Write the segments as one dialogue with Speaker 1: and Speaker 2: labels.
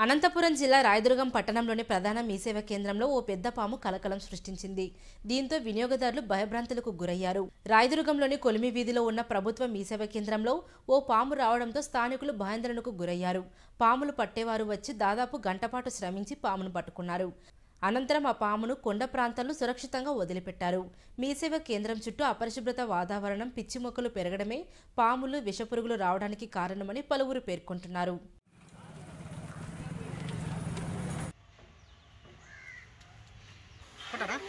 Speaker 1: అనంతపురం జిల్లా రాయదుర్గం పట్టణంలోని ప్రధాన మీసేవ కేంద్రంలో ఓ పెద్ద పాము కలకలం సృష్టించింది. దీంతో వినియోగదారులు భయభ్రాంతులకు గురయ్యారు. రాయదుర్గంలోని కొలిమి వీధిలో ఉన్న ప్రభుత్వ మీసేవ కేంద్రంలో ఓ పాము రావడంతో స్థానికులు భయాందోళనకు గురయ్యారు. పాములు పట్టేవారు వచ్చి దాదాపు గంటపాటు శ్రమించి పామును పట్టుకున్నారు. అనంతరం ఆ పామును కొండ ప్రాంతాల్లో సురక్షితంగా వదిలిపెట్టారు. మీసేవ కేంద్రం చుట్టూ అపరిశుభ్రత వాతావరణం పిచ్చి మొక్కలు పెరగడమే పాములు విషపురుగులు రావడానికి కారణమని పలువురు పేర్కొంటున్నారు
Speaker 2: కొట్టి అప్పుడు ఫోటోలు కొడితే వీడియో కూడా దిగి
Speaker 3: నూరు రూపాయలు మా తగలేదే
Speaker 4: పోమా బయటికి పోమా బయటికి పోమా యాడ?
Speaker 3: వాడు కొట్టిస్తాడు వాడు కట్టదా
Speaker 4: ఆడంది, ఆడంది.
Speaker 3: ఉండ్రా ఉండ్రా
Speaker 5: ఇంకొకటి
Speaker 3: ఇంకే పోతుందా?
Speaker 5: ఈ పక్క ఈ పక్క పట్టుకో ఈ పక్క తవ్వు, ఈ పక్క రా
Speaker 3: కట్టాలి.
Speaker 5: ఈ పక్క- ఈ పక్క రా.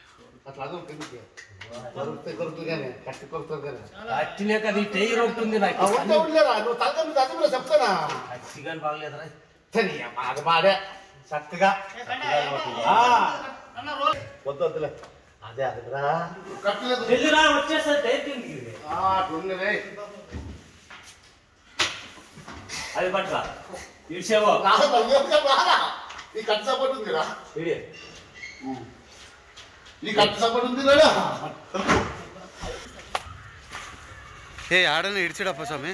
Speaker 5: అట్టినే కదా ఈ టైర్ ఉంది నాకు.
Speaker 3: నువ్వు తలక కూడా చెప్తానా?
Speaker 5: సిగన్ బాగలేదురా.
Speaker 3: సరే బాధ బాడే చక్కగా. వద్దులే. అదే అదిరా
Speaker 5: వెళ్ళిరా వచ్చేసరి టైర్ కిందికి ఇది.
Speaker 3: ఆ, అటు ఉన్నదే
Speaker 5: అది పట్టురా.
Speaker 3: రాదా ఈ కట్టు సపోర్ట్ ఉందిరా.
Speaker 5: ఇడి
Speaker 3: సపోర్ట్ ఉంది రాడా
Speaker 2: ఏ ఆడని ఇడిచిడప్ప స్వామి.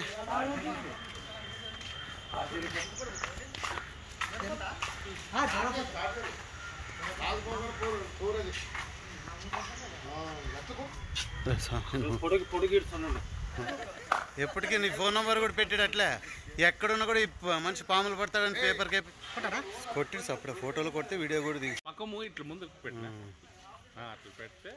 Speaker 2: ఎప్పటికీ నీ ఫోన్ నంబర్ కూడా పెట్టాడు అట్లే. ఎక్కడున్నా కూడా మనిషి పాములు పడతాడని పేపర్ కేపి కొట్టి అప్పుడు ఫోటోలు కొడితే వీడియో కూడా దిగి.
Speaker 6: పక్కము ఇట్లా ముందుకు పెట్టిన. అట్లా పెడితే